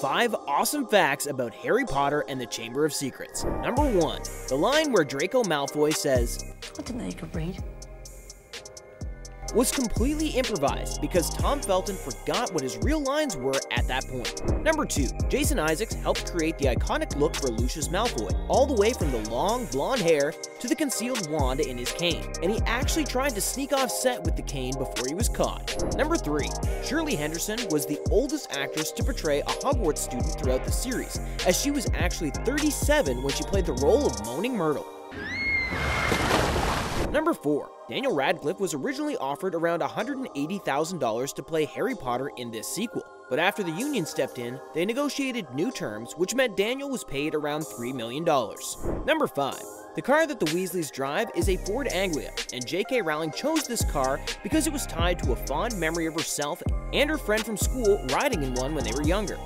5 awesome facts about Harry Potter and the Chamber of Secrets. Number 1. The line where Draco Malfoy says, didn't know you read was completely improvised because Tom Felton forgot what his real lines were at that point. Number 2. Jason Isaacs helped create the iconic look for Lucius Malfoy, all the way from the long, blonde hair to the concealed wand in his cane, and he actually tried to sneak off set with the cane before he was caught. Number 3. Shirley Henderson was the oldest actress to portray a Hogwarts student throughout the series, as she was actually 37 when she played the role of Moaning Myrtle. Number 4. Daniel Radcliffe was originally offered around $180,000 to play Harry Potter in this sequel, but after the union stepped in, they negotiated new terms, which meant Daniel was paid around $3 million. Number 5. The car that the Weasleys drive is a Ford Anglia, and J.K. Rowling chose this car because it was tied to a fond memory of herself and her friend from school riding in one when they were younger.